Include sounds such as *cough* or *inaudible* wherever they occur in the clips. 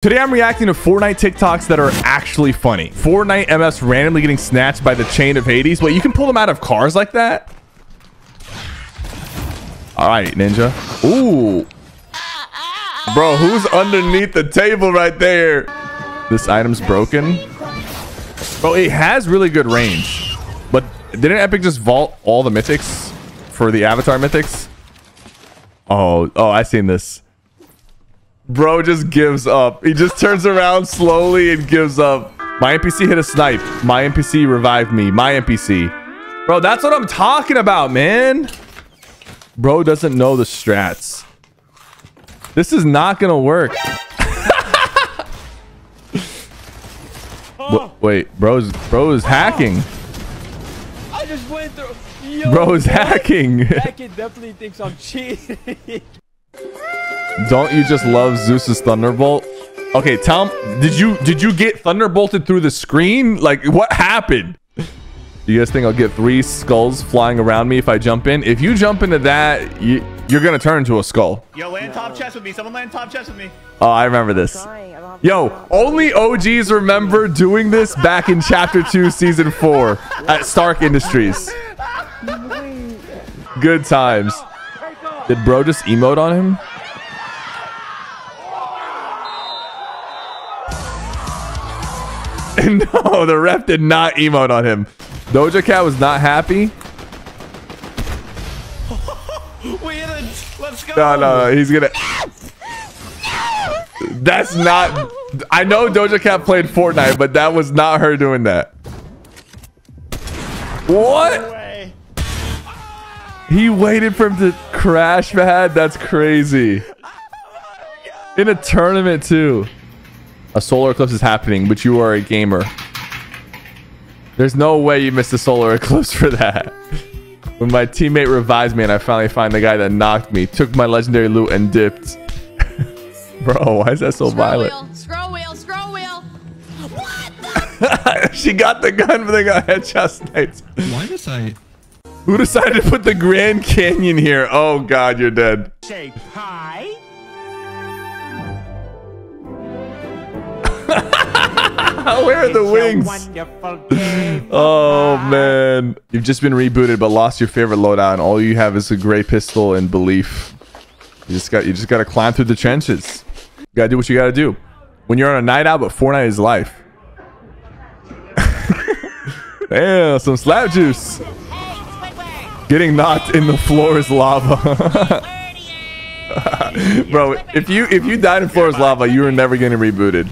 Today I'm reacting to Fortnite TikToks that are actually funny. Fortnite MS randomly getting snatched by the chain of Hades. Wait, you can pull them out of cars like that? All right, Ninja. Ooh. Bro, who's underneath the table right there? This item's broken. Bro, it has really good range. But didn't Epic just vault all the mythics for the Avatar mythics? Oh, oh, I seen this. Bro just gives up. He just turns around slowly and gives up. My NPC hit a snipe. My NPC revived me. My NPC. Bro, that's what I'm talking about, man. Bro doesn't know the strats. This is not going to work. wait, bro's bro is hacking. I just went through. Yo, bro is hacking. That kid definitely thinks I'm cheating. *laughs* Don't you just love Zeus's Thunderbolt? Okay, tell him, did you did you get Thunderbolted through the screen? Like, what happened? You guys think I'll get three skulls flying around me if I jump in? If you jump into that, you, you're gonna turn into a skull. Yo, land top chest with me. Someone land top chest with me. Oh, I remember this. Yo, only OGs remember doing this back in Chapter 2, Season 4 at Stark Industries. Good times. Did bro just emote on him? *laughs* no, the ref did not emote on him. Doja Cat was not happy. *laughs* we hit it. Let's go. No, no, no. He's gonna. That's not. I know Doja Cat played Fortnite, but that was not her doing that. What? No he waited for him to crash pad. That's crazy. Oh In a tournament too. A solar eclipse is happening, but you are a gamer. There's no way you missed a solar *laughs* eclipse for that. When my teammate revives me and I finally find the guy that knocked me, took my legendary loot and dipped. *laughs* Bro, why is that so scroll violent? Wheel, scroll wheel, scroll wheel. What *laughs* she got the gun, but they got headshot snipes. Why does I? Who decided to put the Grand Canyon here? Oh God, you're dead. Say hi. *laughs* Where are the wings? *laughs* Oh man, you've just been rebooted, but lost your favorite loadout, and all you have is a gray pistol and belief. You just got you just got to climb through the trenches. You gotta do what you gotta do. When you're on a night out, but Fortnite is life. *laughs* Damn, some slap juice. Getting knocked in the floor is lava. Bro, if you if you died in floor is lava, you were never getting rebooted.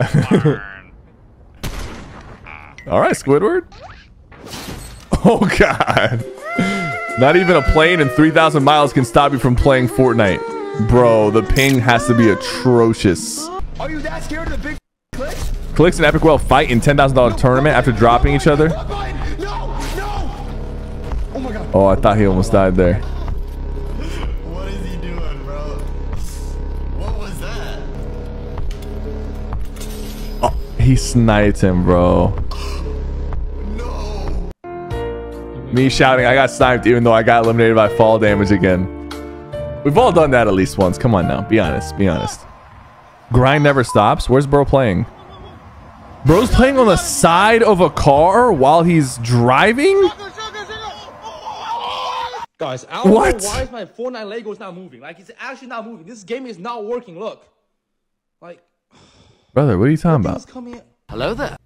Watch and learn. All right, Squidward. Oh God. Not even a plane and 3,000 miles can stop you from playing Fortnite. Bro, the ping has to be atrocious. Are you that scared of the big Clix? Clix and Epikwhale fight in $10,000 tournament after dropping each other. Oh my god. Oh, I thought he almost died there. He sniped him, bro. No. Me shouting, I got sniped even though I got eliminated by fall damage again. We've all done that at least once. Come on now. Be honest. Be honest. Grind never stops. Where's bro playing? Bro's playing on the side of a car while he's driving? Guys, I don't What? know why is my Fortnite Legos not moving. Like it's actually not moving. This game is not working. Look. Like Brother, what are you talking about? Hello there.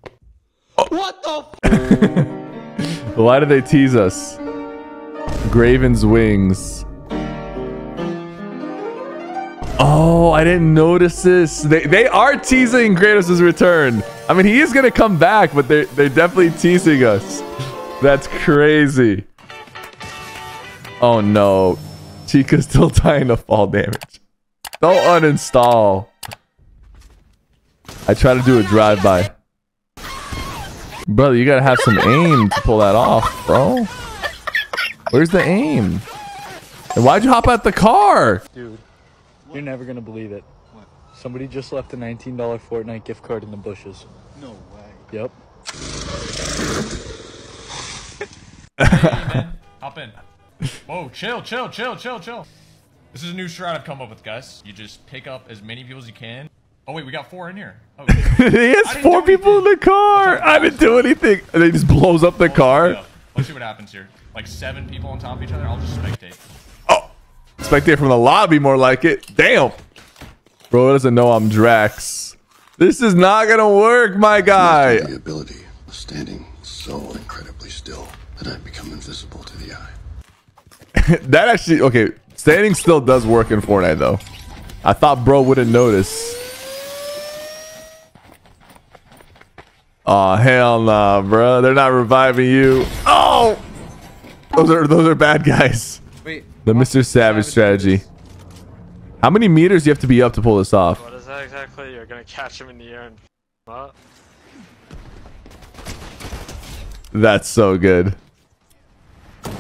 What the f *laughs* Why do they tease us? Graven's wings. Oh, I didn't notice this. They they are teasing Kratos' return. I mean, he is gonna come back, but they're they're definitely teasing us. That's crazy. Oh no, Chica's still *laughs* dying to fall damage. Don't uninstall. I try to do a drive-by. Brother, you gotta have some aim to pull that off, bro. Where's the aim? And why'd you hop out the car? Dude, you're never gonna believe it. What? Somebody just left a $19 Fortnite gift card in the bushes. No way. Yep. hey, *laughs* Hop in. Whoa, chill, chill, chill, chill, chill. This is a new strat I've come up with, guys. You just pick up as many people as you can. Oh wait, we got four in here. Oh, *laughs* he has four do people in the car. I didn't do anything. And then he just blows up the car. yeah. Let's see what happens here. Like seven people on top of each other. I'll just spectate. Oh, spectate from the lobby, more like it. Damn. Bro doesn't know I'm Drax. This is not gonna work, my guy. The ability of standing so incredibly still that I become invisible to the eye. *laughs* that actually okay. Standing still does work in Fortnite though. I thought bro wouldn't notice. Oh hell nah, bro. They're not reviving you. Oh, those are those are bad guys. Wait. The Mr. Savage strategy. How many meters do you have to be up to pull this off? What is that exactly? You're gonna catch him in the air and what? That's so good.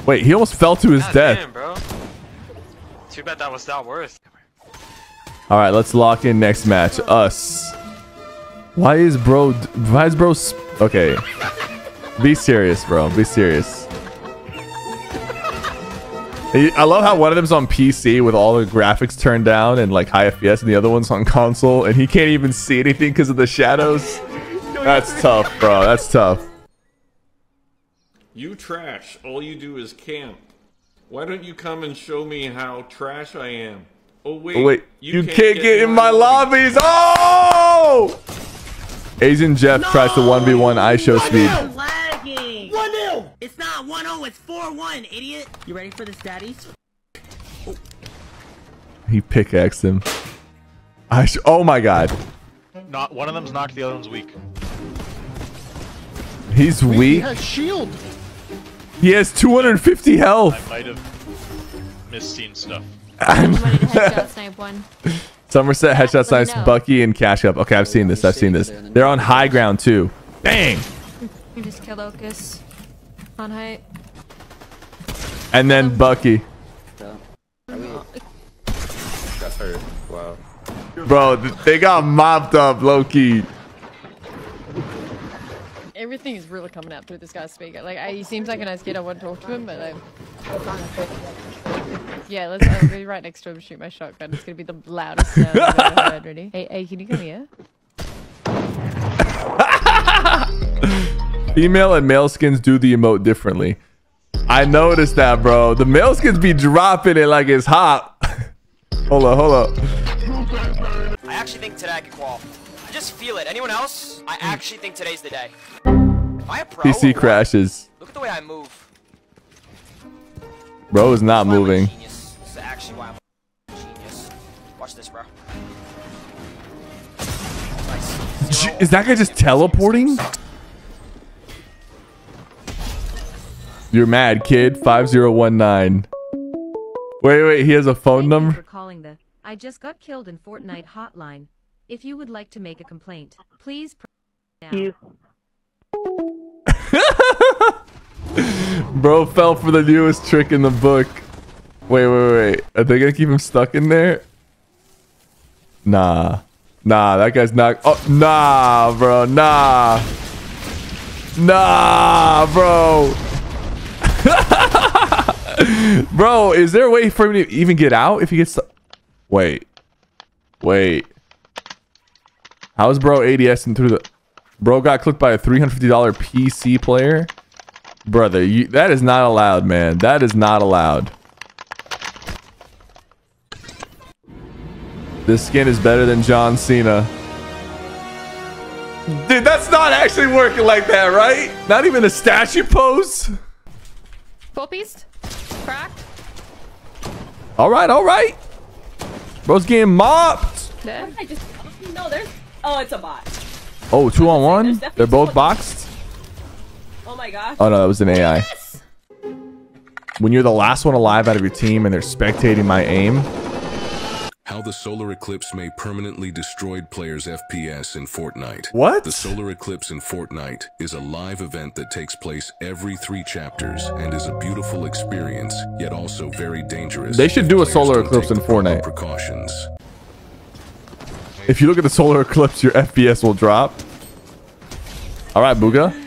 Wait, he almost fell to his God death. damn, bro. Too bad that was not worth. All right, let's lock in next match. Us. Why is bro? Why is bro? Okay. Be serious, bro. Be serious. I love how one of them's on PC with all the graphics turned down and like high FPS, and the other one's on console, and he can't even see anything because of the shadows. That's tough, bro. That's tough. You trash. All you do is camp. Why don't you come and show me how trash I am? Oh wait, Oh, wait, you, can't, get, in my lobbies. Oh! Asian Jeff tries to 1v1 IShowSpeed. Lagging. 1 0. It's not 1 0, it's 4 1, idiot. You ready for this, daddies? He pickaxed him. I sh- oh my god. Not one of them's knocked, the other one's weak. He's weak. He has shield. He has 250 health! I health. might have misseen stuff. I'm ready to headshot *laughs* snipe one. Somerset headshot Let me snipe know. Bucky and Cash Up. Okay, I've seen this. I've seen this. They're on high ground too. Bang! *laughs* You just killed Ocus. On height. And then um, Bucky. That's hurt. Wow. Bro, they got mopped up, Loki. Everything is really coming out through this guy's speaker. Like, I, he seems like a nice kid. I want to talk to him, but I'm. Yeah, let's. I'll be right next to him. Shoot my shotgun. It's gonna be the loudest sound I've ever *laughs* heard. Ready? Hey, hey, can you come here? *laughs* Female and male skins do the emote differently. I noticed that, bro. The male skins be dropping it like it's hot. *laughs* hold up, hold up. I actually think today I could qual. I just feel it. Anyone else? I mm. actually think today's the day. Am I a pro? or PC crashes. Look at the way I move. Bro is not moving. Genius. This is actually why I'm genius. Watch this, bro. Nice. Is that guy just teleporting? You're mad, kid. 5019. Wait, wait, he has a phone for number? calling the I just got killed in Fortnite hotline. If you would like to make a complaint, please press now. *laughs* Bro fell for the newest trick in the book. Wait, wait, wait. Are they gonna keep him stuck in there? Nah. Nah, that guy's not. Oh, nah, bro. Nah. Nah, bro. *laughs* bro, is there a way for him to even get out if he gets stuck? Wait. Wait. Wait. How's bro ADS and through the... Bro got clipped by a $350 PC player? Brother, you, that is not allowed, man. That is not allowed. This skin is better than John Cena. Dude, that's not actually working like that, right? Not even a statue pose? Full piece. Cracked. All right, all right. Bro's getting mopped. There. I just no, there's. Oh, it's a bot. Oh, two on one? They're both boxed? Oh my gosh. Oh, no, that was an AI. Yes! When you're the last one alive out of your team and they're spectating my aim, How the solar eclipse may permanently destroyed players' FPS in Fortnite. What? The solar eclipse in Fortnite is a live event that takes place every three chapters and is a beautiful experience, yet also very dangerous. They should do a solar eclipse in Fortnite. Precautions. If you look at the solar eclipse, your FPS will drop. All right, Bugha.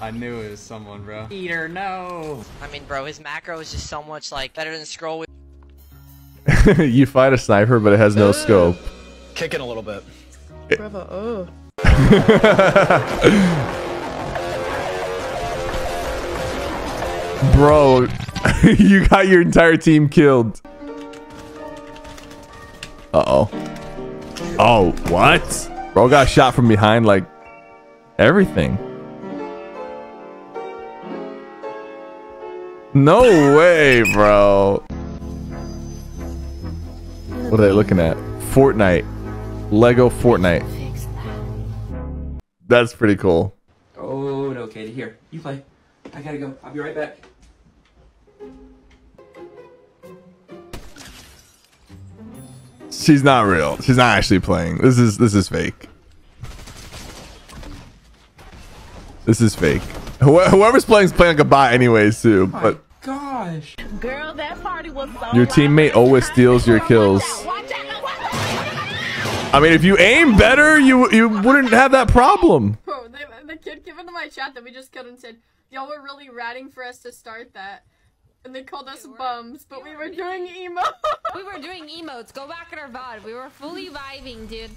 I knew it was someone, bro. Eater, no. I mean, bro, his macro is just so much like better than scroll with. *laughs* you fight a sniper, but it has no scope. Kicking a little bit. Bravo. Oh. *laughs* Bro, *laughs* you got your entire team killed. Uh-oh. Oh, Oh, what? Bro got shot from behind like everything. No way, bro. What are they looking at? Fortnite. Lego Fortnite. That's pretty cool. Oh, no, Katie. Here, you play. I gotta go. I'll be right back. She's not real. She's not actually playing. This is this is fake. This is fake. Who- Whoever's playing is playing like a bot anyways too. But Gosh. Girl, that party was so your teammate always steals your kills. I mean, if you aim better, you you wouldn't have that problem. Bro, they, the kid came into my chat that we just killed and said, y'all were really ratting for us to start that. And they called us bums, but we were doing *laughs* emo. we were doing emotes. Go back in our VOD. We were fully vibing, dude.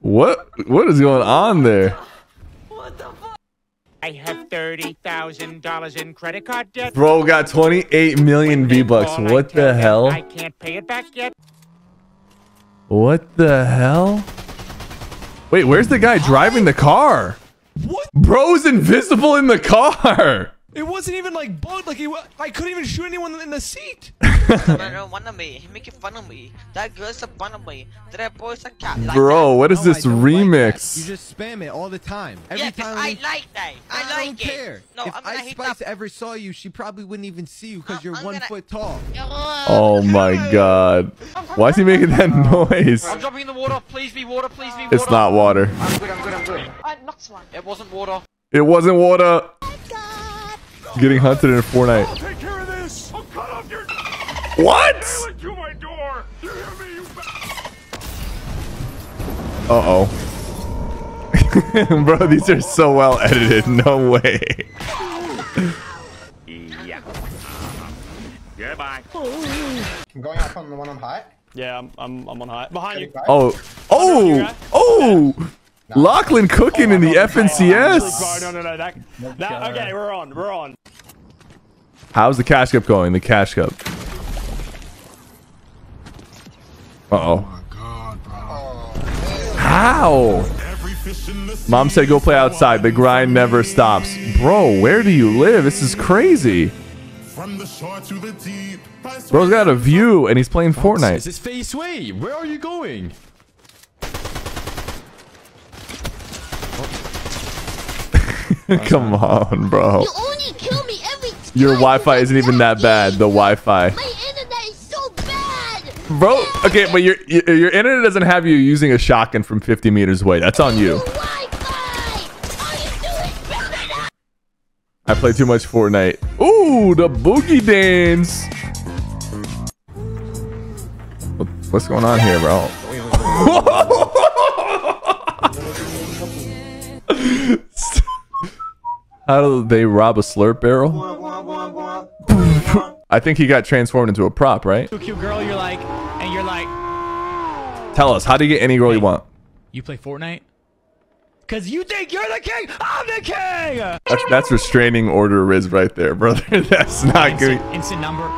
What what is going on there? What the fuck? I have thirty thousand dollars in credit card debt. Bro got 28 million V bucks. What the hell? I can't pay it back yet. What the hell? Wait, where's the guy driving the car? What? Bro's invisible in the car. It wasn't even like bugged. Like it I couldn't even shoot anyone in the seat. *laughs* don't want of me. He making fun of me. That girl's a fun of me. That boy's a cat. Like Bro, that. what is oh this remix? You just spam it all the time. Every Yeah, 'cause time I we- like that. I, I like don't it. care. No, if I'm gonna Ice Spice that. ever saw you, she probably wouldn't even see you because you're one foot tall. Oh my god. Why is he making that *laughs* noise? I'm dropping in the water. Please be water. Please be water. It's not water. I'm good. I'm good. I'm good. Uh, I knocked one. It wasn't water. It wasn't water. Getting hunted in Fortnite. Take care of this. I'll cut off your. What? To my door. You hear me? You Uh oh. *laughs* Bro, these are so well edited. No way. Yeah. Goodbye. I'm going up on the one on high. Yeah, I'm, I'm, I'm on high. Behind you. Oh. Oh. Oh. Lachlan cooking in the FNCS. No, no, no. That, that, okay, we're on. We're on. How's the cash cup going? The cash cup. Uh oh. How? Mom said go play outside. The grind never stops. Bro, where do you live? This is crazy. From the shore to the deep. Bro's got a view and he's playing Fortnite. This is Fei Sui. Where are you going? *laughs* Come on, bro. You only kill me every Your Wi-Fi isn't even that bad. The Wi-Fi. My internet is so bad. Bro, okay, but your your your internet doesn't have you using a shotgun from 50 meters away. That's on you. I play too much Fortnite. Ooh, the boogie dance. What's going on here, bro? *laughs* How do they rob a slurp barrel? I think he got transformed into a prop, right? Too cute girl, you're like, and you're like, Tell us, how do you get any girl you want? you play Fortnite? Cause you think you're the king, I'm the king! That's, that's restraining order Riz right there, brother. *laughs* That's not good. Instant, instant number.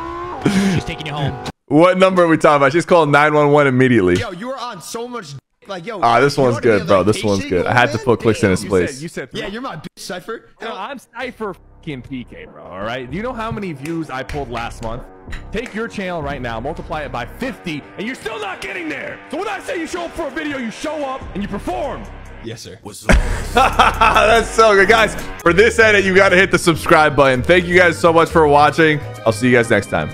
She's taking you home. What number are we talking about? She's calling 911 immediately. Yo, you were on so much. Like, yo. Ah, this one's I mean? good, bro. Like, This one's patient, good. I had to man. put Clix in his Damn. place. You said, yeah, you're my bitch, Sypher. No, I'm Sypher fucking PK, bro. All right. Do you know how many views I pulled last month? Take your channel right now, multiply it by 50, and you're still not getting there. So when I say you show up for a video, you show up and you perform. Yes, sir. *laughs* That's so good, guys. For this edit, you got to hit the subscribe button. Thank you guys so much for watching. I'll see you guys next time.